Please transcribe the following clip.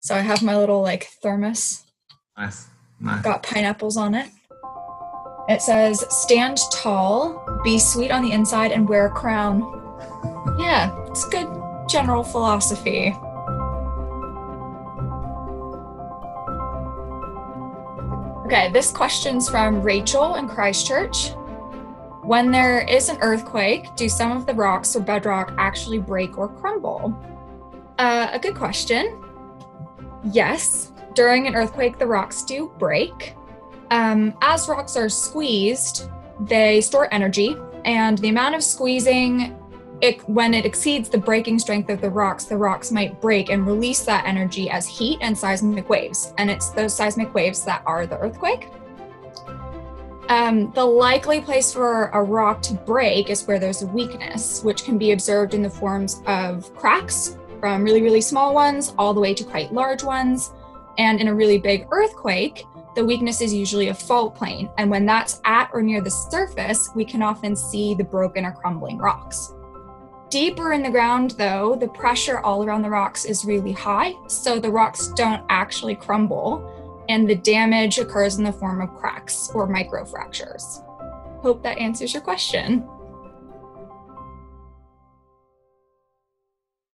So I have my little like thermos, Nice. Nice. got pineapples on it. It says, stand tall, be sweet on the inside, and wear a crown. Yeah, it's good general philosophy. Okay, this question's from Rachel in Christchurch. When there is an earthquake, do some of the rocks or bedrock actually break or crumble? Uh, a good question. Yes, during an earthquake, the rocks do break. Um, as rocks are squeezed, they store energy, and the amount of squeezing, it, when it exceeds the breaking strength of the rocks, the rocks might break and release that energy as heat and seismic waves. And it's those seismic waves that are the earthquake. Um, the likely place for a rock to break is where there's a weakness, which can be observed in the forms of cracks, from really, really small ones all the way to quite large ones. And in a really big earthquake, the weakness is usually a fault plane. And when that's at or near the surface, we can often see the broken or crumbling rocks. Deeper in the ground, though, the pressure all around the rocks is really high, so the rocks don't actually crumble, and the damage occurs in the form of cracks or microfractures. Hope that answers your question.